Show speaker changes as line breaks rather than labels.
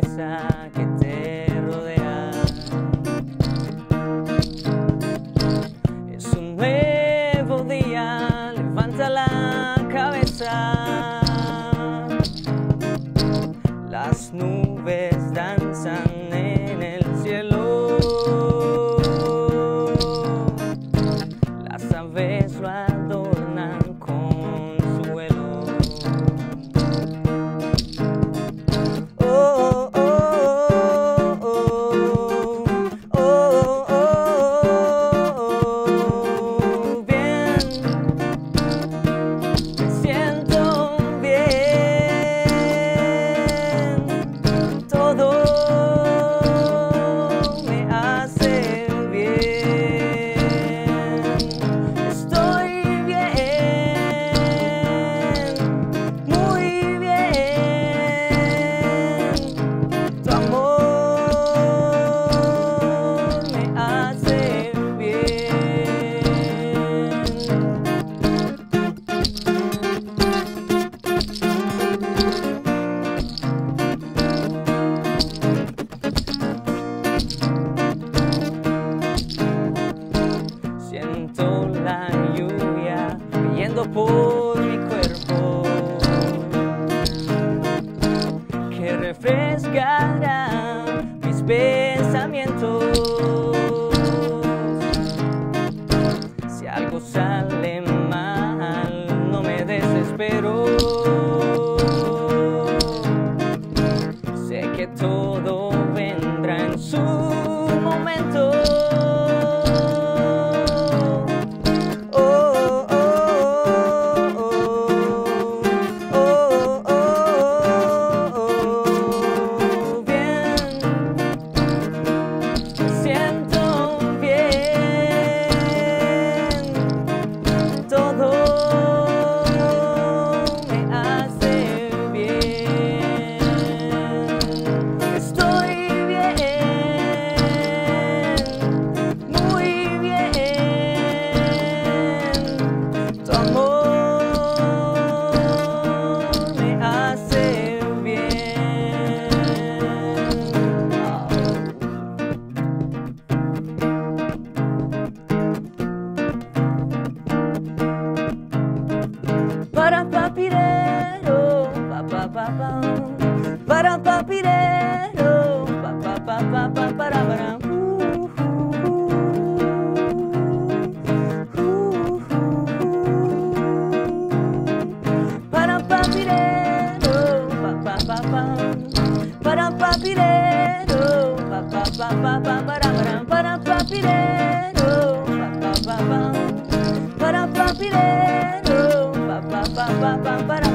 que te rodea. Es un nuevo día, levanta la cabeza. Las nubes danzan en el cielo. Las aves lo adornan con desespero. Sé que todo vendrá en su momento. Para papirero, pa pa pa pa pa para para. Uh, uh, uh. Uh, uh, uh. Para papirero, pa pa pa pa pa para para. Para papirero, pa pa pa pa. Para papirero, pa pa pa pa pa para